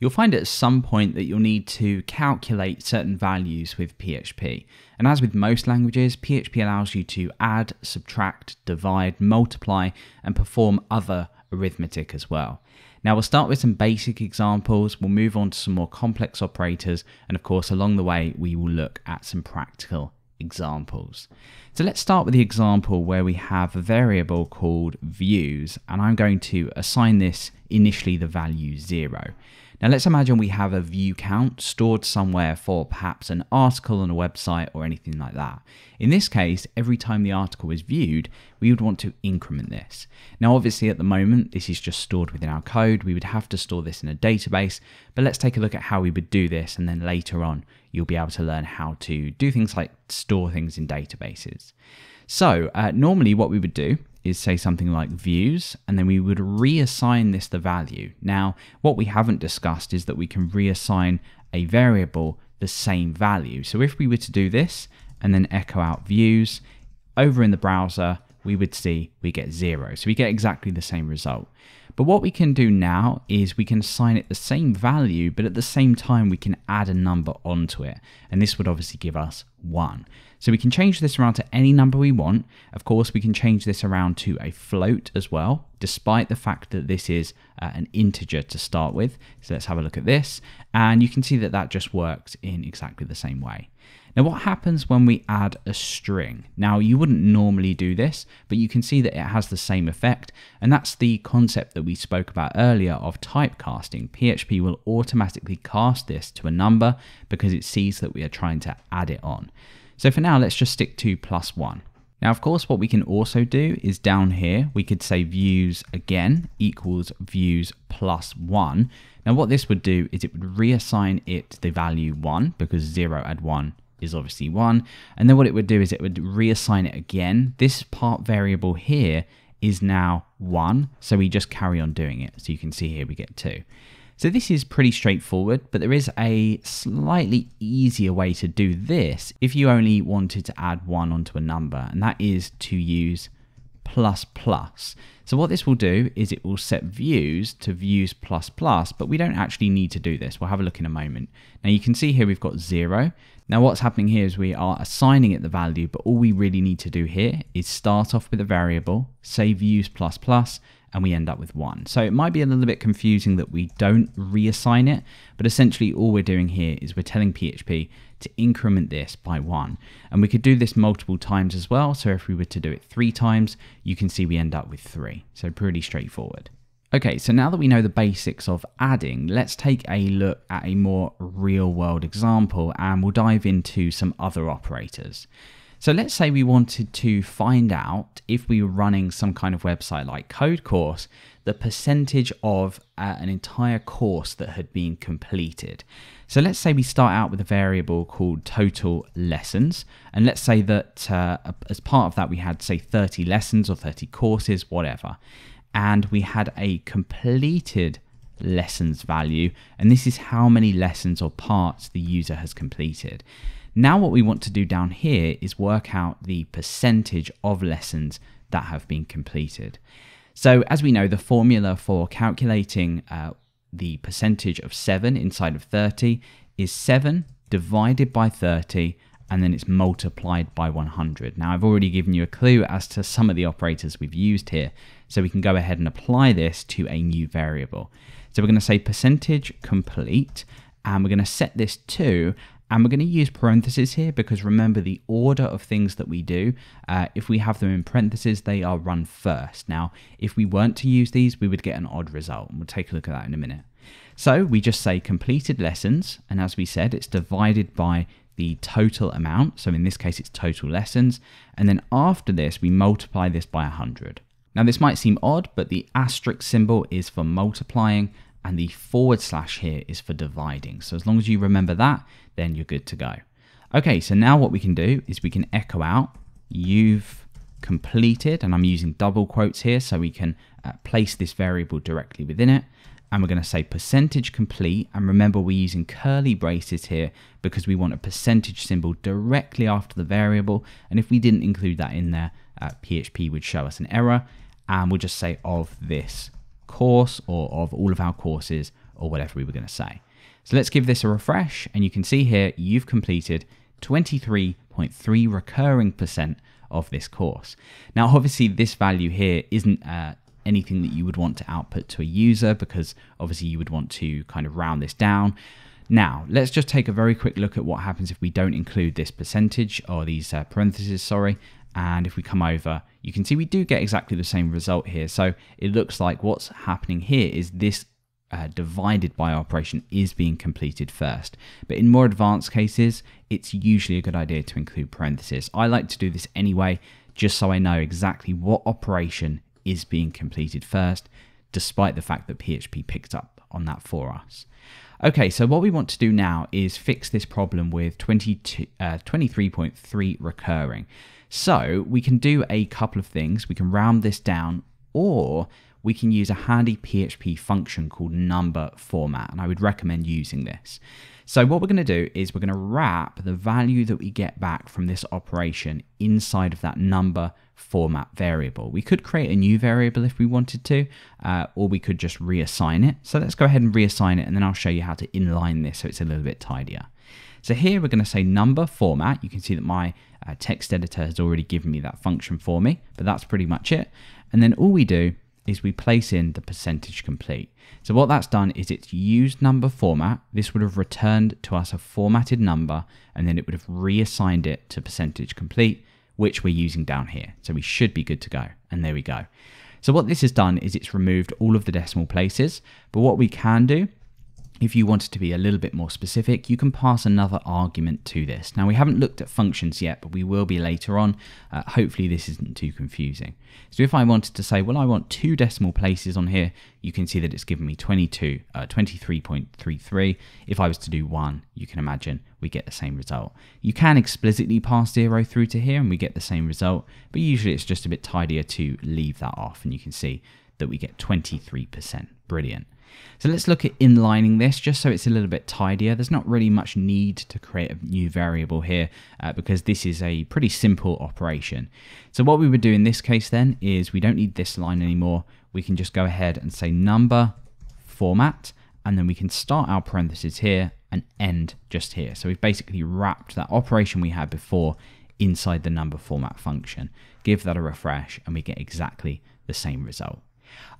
You'll find at some point that you'll need to calculate certain values with PHP. And as with most languages, PHP allows you to add, subtract, divide, multiply, and perform other arithmetic as well. Now we'll start with some basic examples, we'll move on to some more complex operators, and of course along the way we will look at some practical examples. So let's start with the example where we have a variable called views, and I'm going to assign this initially the value 0. Now let's imagine we have a view count stored somewhere for perhaps an article on a website or anything like that. In this case, every time the article is viewed, we would want to increment this. Now obviously at the moment, this is just stored within our code. We would have to store this in a database, but let's take a look at how we would do this and then later on, you'll be able to learn how to do things like store things in databases. So uh, normally what we would do is say something like views, and then we would reassign this the value. Now, what we haven't discussed is that we can reassign a variable the same value. So if we were to do this and then echo out views, over in the browser, we would see we get zero. So we get exactly the same result. But what we can do now is we can assign it the same value, but at the same time we can add a number onto it. And this would obviously give us one. So we can change this around to any number we want. Of course, we can change this around to a float as well, despite the fact that this is uh, an integer to start with. So let's have a look at this. And you can see that that just works in exactly the same way. Now what happens when we add a string? Now you wouldn't normally do this, but you can see that it has the same effect, and that's the concept that we spoke about earlier of typecasting. PHP will automatically cast this to a number because it sees that we are trying to add it on. So for now, let's just stick to plus one. Now, of course, what we can also do is down here, we could say views again equals views plus one. Now, what this would do is it would reassign it the value one because zero add one is obviously one. And then what it would do is it would reassign it again. This part variable here is now one. So we just carry on doing it. So you can see here we get two. So this is pretty straightforward, but there is a slightly easier way to do this if you only wanted to add one onto a number, and that is to use plus plus. So what this will do is it will set views to views plus plus, but we don't actually need to do this. We'll have a look in a moment. Now you can see here we've got zero. Now what's happening here is we are assigning it the value, but all we really need to do here is start off with a variable, say views plus plus, and we end up with 1. So it might be a little bit confusing that we don't reassign it, but essentially all we're doing here is we're telling PHP to increment this by 1. And we could do this multiple times as well, so if we were to do it 3 times, you can see we end up with 3. So pretty straightforward. Okay, so now that we know the basics of adding, let's take a look at a more real world example and we'll dive into some other operators. So let's say we wanted to find out if we were running some kind of website like Codecourse, the percentage of uh, an entire course that had been completed. So let's say we start out with a variable called total lessons, and let's say that uh, as part of that we had say 30 lessons or 30 courses, whatever, and we had a completed lessons value, and this is how many lessons or parts the user has completed. Now what we want to do down here is work out the percentage of lessons that have been completed. So as we know, the formula for calculating uh, the percentage of 7 inside of 30 is 7 divided by 30 and then it's multiplied by 100. Now I've already given you a clue as to some of the operators we've used here, so we can go ahead and apply this to a new variable. So we're going to say percentage complete, and we're going to set this to and we're going to use parentheses here because remember the order of things that we do, uh, if we have them in parentheses, they are run first. Now, if we weren't to use these, we would get an odd result. And we'll take a look at that in a minute. So we just say completed lessons. And as we said, it's divided by the total amount. So in this case, it's total lessons. And then after this, we multiply this by 100. Now this might seem odd, but the asterisk symbol is for multiplying and the forward slash here is for dividing. So as long as you remember that, then you're good to go. Okay, so now what we can do is we can echo out, you've completed, and I'm using double quotes here so we can uh, place this variable directly within it. And we're going to say percentage complete. And remember, we're using curly braces here because we want a percentage symbol directly after the variable. And if we didn't include that in there, uh, PHP would show us an error. And we'll just say of this course or of all of our courses or whatever we were going to say. So let's give this a refresh, and you can see here you've completed 23.3 recurring percent of this course. Now, obviously, this value here isn't uh, anything that you would want to output to a user because obviously you would want to kind of round this down. Now, let's just take a very quick look at what happens if we don't include this percentage or these uh, parentheses, sorry. And if we come over, you can see we do get exactly the same result here. So it looks like what's happening here is this uh, divided by operation is being completed first. But in more advanced cases, it's usually a good idea to include parentheses. I like to do this anyway, just so I know exactly what operation is being completed first, despite the fact that PHP picked up on that for us. Okay, so what we want to do now is fix this problem with 22, uh, 23.3 recurring. So we can do a couple of things. We can round this down or we can use a handy PHP function called number format, and I would recommend using this. So what we're going to do is we're going to wrap the value that we get back from this operation inside of that number format variable. We could create a new variable if we wanted to, uh, or we could just reassign it. So let's go ahead and reassign it, and then I'll show you how to inline this so it's a little bit tidier. So here we're going to say number format. You can see that my uh, text editor has already given me that function for me, but that's pretty much it. And then all we do is we place in the percentage complete. So what that's done is it's used number format. This would have returned to us a formatted number and then it would have reassigned it to percentage complete, which we're using down here. So we should be good to go. And there we go. So what this has done is it's removed all of the decimal places. But what we can do if you wanted to be a little bit more specific, you can pass another argument to this. Now, we haven't looked at functions yet, but we will be later on. Uh, hopefully, this isn't too confusing. So if I wanted to say, well, I want two decimal places on here, you can see that it's given me 22, uh, 23.33. If I was to do one, you can imagine we get the same result. You can explicitly pass zero through to here and we get the same result, but usually it's just a bit tidier to leave that off and you can see that we get 23%. Brilliant. So let's look at inlining this just so it's a little bit tidier. There's not really much need to create a new variable here uh, because this is a pretty simple operation. So what we would do in this case then is we don't need this line anymore. We can just go ahead and say number format and then we can start our parentheses here and end just here. So we've basically wrapped that operation we had before inside the number format function. Give that a refresh and we get exactly the same result.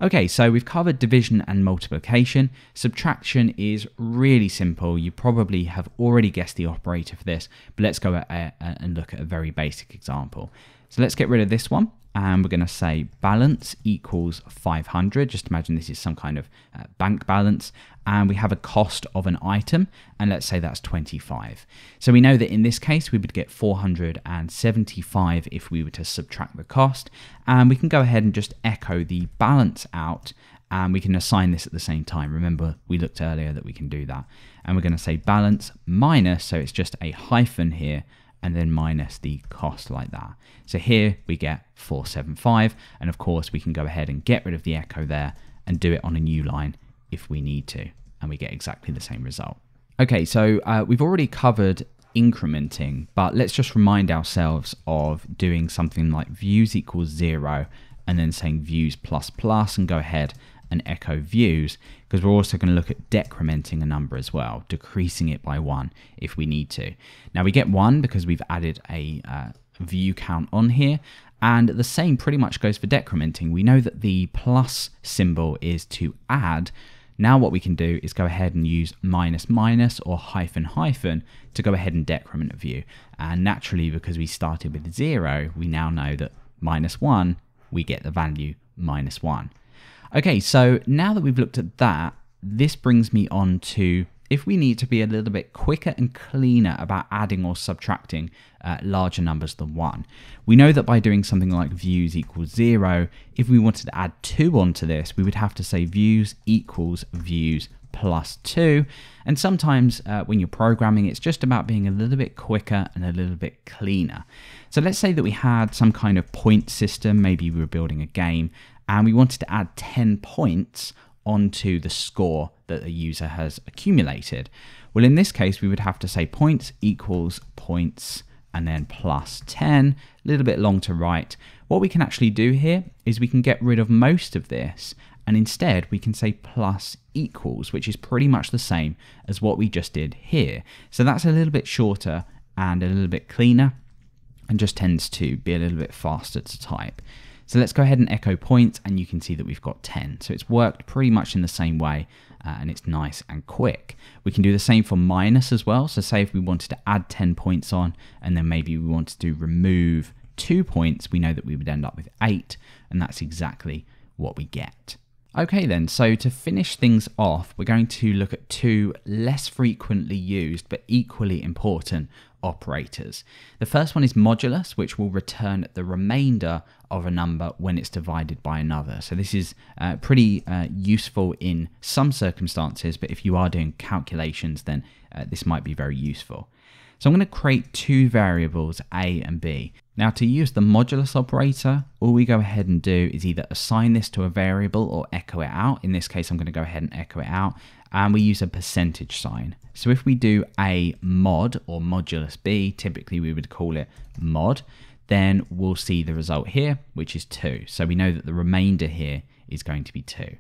Okay, so we've covered division and multiplication. Subtraction is really simple. You probably have already guessed the operator for this, but let's go and look at a very basic example. So let's get rid of this one and we're going to say balance equals 500. Just imagine this is some kind of uh, bank balance and we have a cost of an item and let's say that's 25. So we know that in this case we would get 475 if we were to subtract the cost and we can go ahead and just echo the balance out and we can assign this at the same time. Remember we looked earlier that we can do that and we're going to say balance minus so it's just a hyphen here and then minus the cost like that. So here we get 475 and of course we can go ahead and get rid of the echo there and do it on a new line if we need to and we get exactly the same result. Okay, so uh, we've already covered incrementing, but let's just remind ourselves of doing something like views equals zero and then saying views plus plus and go ahead and echo views because we're also going to look at decrementing a number as well, decreasing it by one if we need to. Now we get one because we've added a uh, view count on here and the same pretty much goes for decrementing. We know that the plus symbol is to add. Now what we can do is go ahead and use minus minus or hyphen hyphen to go ahead and decrement a view. And naturally, because we started with zero, we now know that minus one, we get the value minus one. Okay, so now that we've looked at that, this brings me on to if we need to be a little bit quicker and cleaner about adding or subtracting uh, larger numbers than one. We know that by doing something like views equals zero, if we wanted to add two onto this, we would have to say views equals views plus 2. And sometimes uh, when you're programming, it's just about being a little bit quicker and a little bit cleaner. So let's say that we had some kind of point system, maybe we were building a game, and we wanted to add 10 points onto the score that the user has accumulated. Well, in this case, we would have to say points equals points and then plus 10, a little bit long to write. What we can actually do here is we can get rid of most of this and instead we can say plus equals, which is pretty much the same as what we just did here. So that's a little bit shorter and a little bit cleaner and just tends to be a little bit faster to type. So let's go ahead and echo points and you can see that we've got 10. So it's worked pretty much in the same way uh, and it's nice and quick. We can do the same for minus as well. So say if we wanted to add 10 points on and then maybe we wanted to remove two points, we know that we would end up with eight and that's exactly what we get. Okay, then, so to finish things off, we're going to look at two less frequently used but equally important operators. The first one is modulus, which will return the remainder of a number when it's divided by another. So this is uh, pretty uh, useful in some circumstances, but if you are doing calculations, then uh, this might be very useful. So I'm going to create two variables, a and b. Now to use the modulus operator, all we go ahead and do is either assign this to a variable or echo it out. In this case, I'm going to go ahead and echo it out, and we use a percentage sign. So if we do a mod or modulus b, typically we would call it mod, then we'll see the result here, which is 2. So we know that the remainder here is going to be 2.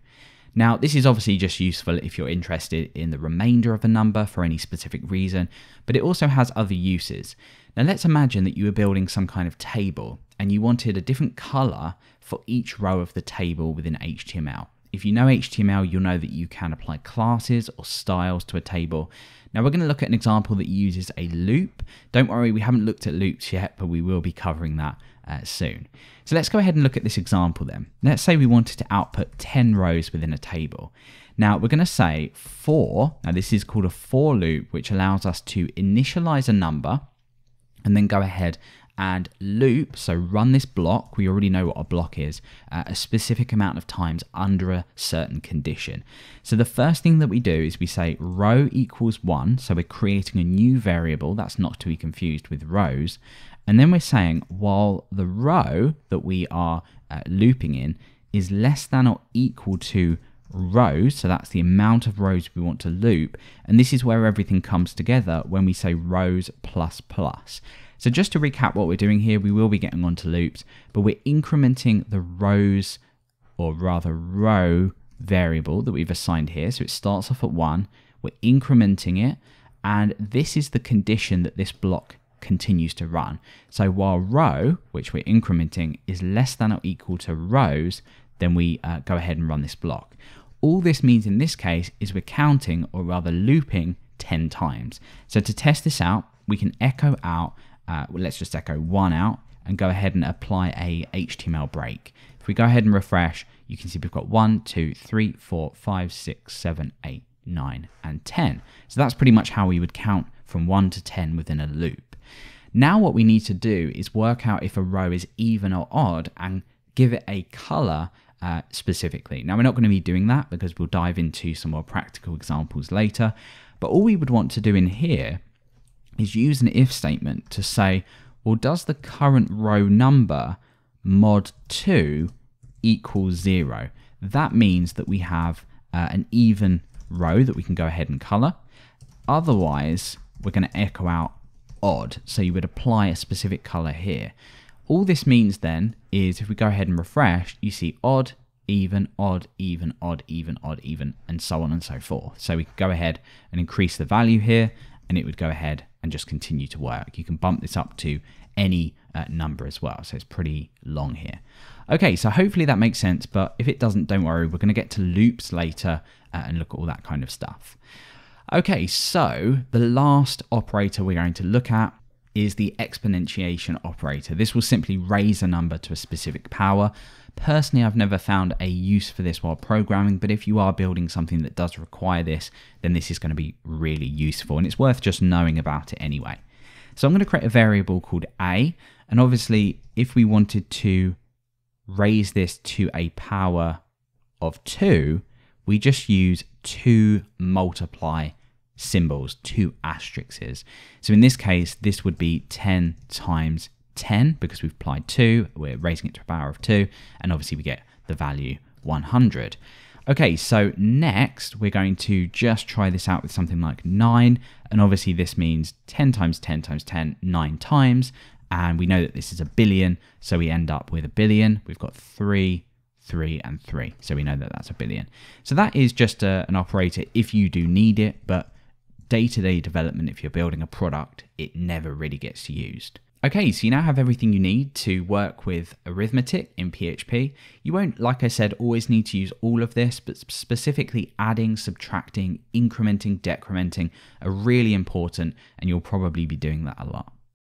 Now, this is obviously just useful if you're interested in the remainder of a number for any specific reason, but it also has other uses. Now, let's imagine that you were building some kind of table and you wanted a different color for each row of the table within HTML. If you know HTML, you'll know that you can apply classes or styles to a table. Now we're going to look at an example that uses a loop. Don't worry, we haven't looked at loops yet, but we will be covering that uh, soon. So let's go ahead and look at this example then. Let's say we wanted to output 10 rows within a table. Now we're going to say for, now this is called a for loop, which allows us to initialize a number and then go ahead and loop, so run this block, we already know what a block is, uh, a specific amount of times under a certain condition. So the first thing that we do is we say row equals 1, so we're creating a new variable, that's not to be confused with rows, and then we're saying while the row that we are uh, looping in is less than or equal to rows, so that's the amount of rows we want to loop, and this is where everything comes together when we say rows plus plus. So just to recap what we're doing here, we will be getting onto loops, but we're incrementing the rows, or rather row variable that we've assigned here. So it starts off at one, we're incrementing it, and this is the condition that this block continues to run. So while row, which we're incrementing, is less than or equal to rows, then we uh, go ahead and run this block. All this means in this case is we're counting, or rather looping, 10 times. So to test this out, we can echo out uh, let's just echo one out and go ahead and apply a HTML break. If we go ahead and refresh, you can see we've got one, two, three, four, five, six, seven, eight, nine, and 10. So that's pretty much how we would count from 1 to 10 within a loop. Now what we need to do is work out if a row is even or odd and give it a color uh, specifically. Now we're not going to be doing that because we'll dive into some more practical examples later, but all we would want to do in here is use an if statement to say, well, does the current row number mod 2 equal 0? That means that we have uh, an even row that we can go ahead and color. Otherwise, we're going to echo out odd. So you would apply a specific color here. All this means then is if we go ahead and refresh, you see odd, even, odd, even, odd, even, odd, even, and so on and so forth. So we can go ahead and increase the value here, and it would go ahead and just continue to work. You can bump this up to any uh, number as well. So it's pretty long here. Okay, so hopefully that makes sense, but if it doesn't, don't worry. We're going to get to loops later uh, and look at all that kind of stuff. Okay, so the last operator we're going to look at is the exponentiation operator. This will simply raise a number to a specific power. Personally, I've never found a use for this while programming, but if you are building something that does require this, then this is going to be really useful and it's worth just knowing about it anyway. So I'm going to create a variable called a, and obviously if we wanted to raise this to a power of 2, we just use 2 multiply symbols, two asterisks. So in this case, this would be 10 times 10 because we've applied 2, we're raising it to a power of 2, and obviously we get the value 100. Okay, so next we're going to just try this out with something like 9, and obviously this means 10 times 10 times 10, 9 times, and we know that this is a billion, so we end up with a billion. We've got 3, 3, and 3. So we know that that's a billion. So that is just a, an operator if you do need it, but day to day development, if you're building a product, it never really gets used. Okay, so you now have everything you need to work with arithmetic in PHP. You won't, like I said, always need to use all of this, but specifically adding, subtracting, incrementing, decrementing are really important, and you'll probably be doing that a lot.